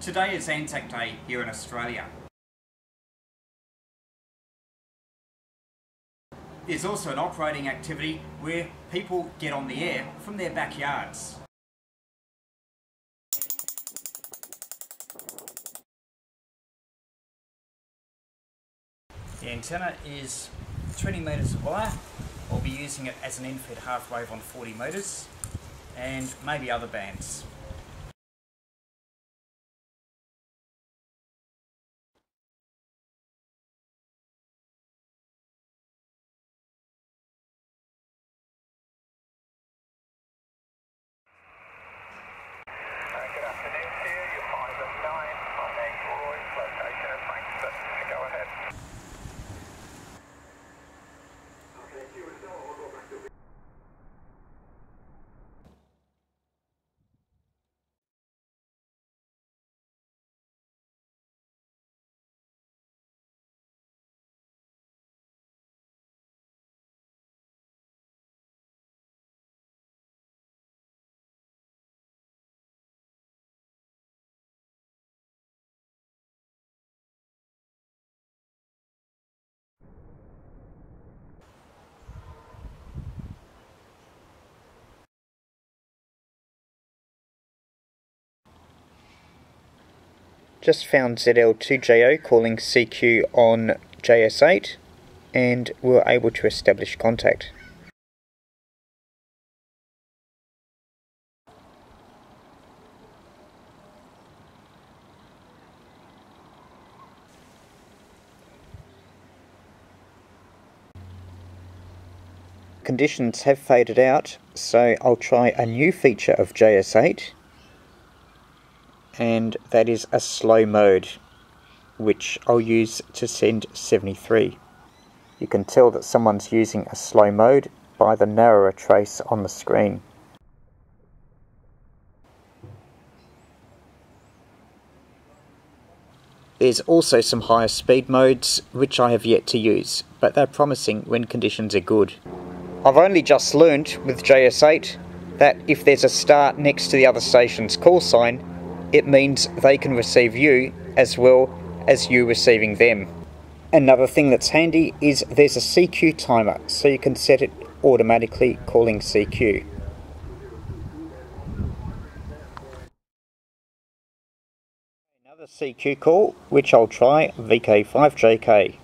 Today is Anzac Day here in Australia. There's also an operating activity where people get on the air from their backyards. The antenna is 20 metres of wire. I'll be using it as an end-fed half wave on 40 metres and maybe other bands. Just found ZL2JO calling CQ on JS8 and we're able to establish contact. Conditions have faded out, so I'll try a new feature of JS8 and that is a slow mode which I'll use to send 73. You can tell that someone's using a slow mode by the narrower trace on the screen. There's also some higher speed modes which I have yet to use, but they're promising when conditions are good. I've only just learnt with JS8 that if there's a star next to the other station's call sign, it means they can receive you as well as you receiving them. Another thing that's handy is there's a CQ timer, so you can set it automatically calling CQ. Another CQ call, which I'll try VK5JK.